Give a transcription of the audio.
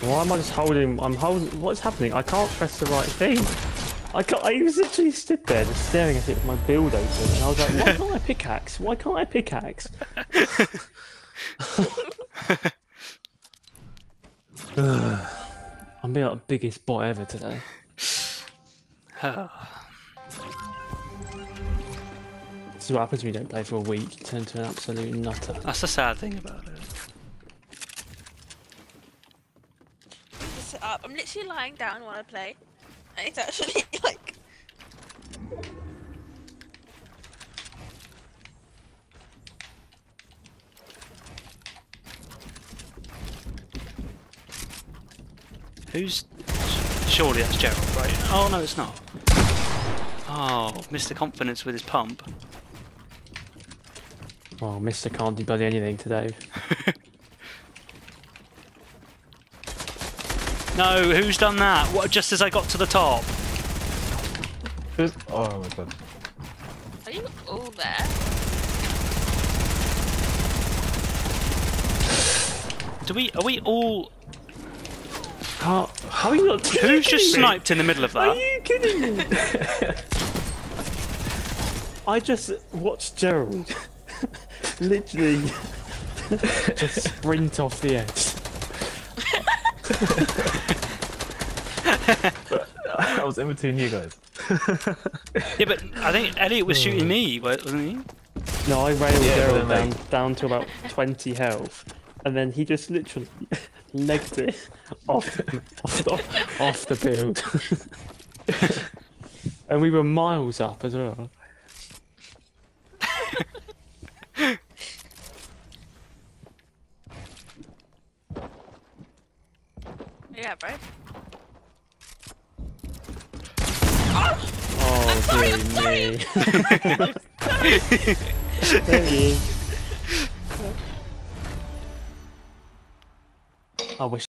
Why am I just holding? I'm holding. What's happening? I can't press the right thing. I can't. I was literally stood there just staring at it with my build open, and I was like, "Why can't I pickaxe? Why can't I pickaxe?" I'm being like the biggest bot ever today. This is what happens when you don't play for a week. You turn to an absolute nutter. That's the sad thing about it. To sit up. I'm literally lying down while I play. And it's actually like. Who's. Surely that's Gerald, right? Oh, no, it's not. Oh, Mr. Confidence with his pump. Oh, Mister can't do bloody anything today. No, who's done that? What? Just as I got to the top. Who's- Oh my god. Are you all there? Do we? Are we all? How? How are you not? Who's just me? sniped in the middle of that? Are you kidding me? I just watched Gerald literally just sprint off the edge. I was in between you guys. Yeah, but I think Elliot was shooting me, wasn't he? No, I railed Yeah, Gerald but then, down, down to about 20 health, and then he just literally legged it off, off, the, off the build. and we were miles up as well. Yeah, bro. Oh, sorry, dear I'm sorry, me. there he is. I wish